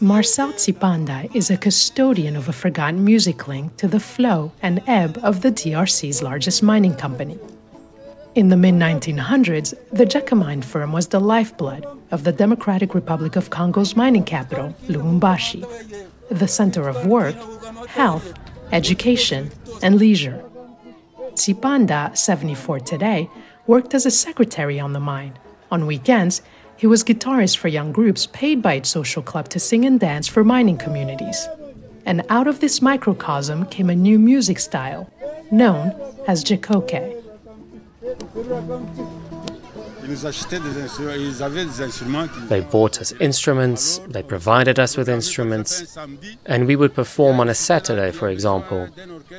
Marcel Tsipanda is a custodian of a forgotten music link to the flow and ebb of the DRC's largest mining company. In the mid 1900s, the Gécamine firm was the lifeblood of the Democratic Republic of Congo's mining capital, Lubumbashi, the center of work, health, education, and leisure. Tsipanda, 74 today, worked as a secretary on the mine. On weekends, he was guitarist for young groups paid by its social club to sing and dance for mining communities. And out of this microcosm came a new music style, known as Jecoké. They bought us instruments, they provided us with instruments, and we would perform on a Saturday, for example.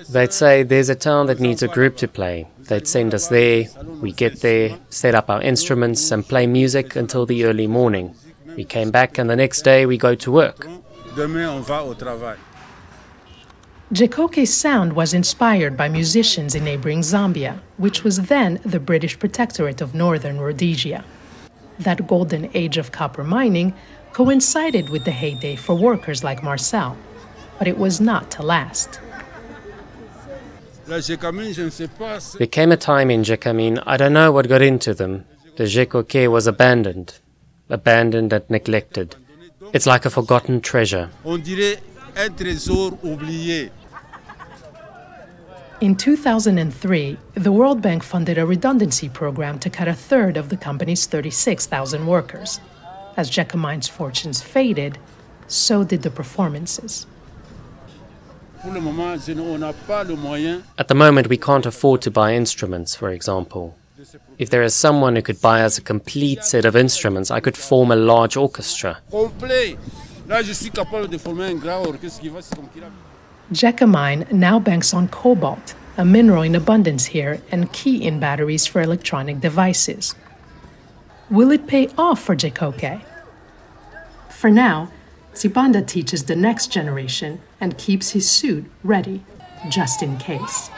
They'd say, There's a town that needs a group to play. They'd send us there, we get there, set up our instruments, and play music until the early morning. We came back, and the next day we go to work. Jecoké's sound was inspired by musicians in neighboring Zambia, which was then the British protectorate of northern Rhodesia. That golden age of copper mining coincided with the heyday for workers like Marcel, but it was not to last. There came a time in Gécamine, I don't know what got into them. The Djekoke was abandoned, abandoned and neglected. It's like a forgotten treasure. In 2003, the World Bank funded a redundancy program to cut a third of the company's 36,000 workers. As Gécamine's fortunes faded, so did the performances. At the moment, we can't afford to buy instruments, for example. If there is someone who could buy us a complete set of instruments, I could form a large orchestra. Gécamine now banks on cobalt, a mineral in abundance here and key in batteries for electronic devices. Will it pay off for Jecoké? For now, Tsipanda teaches the next generation and keeps his suit ready, just in case.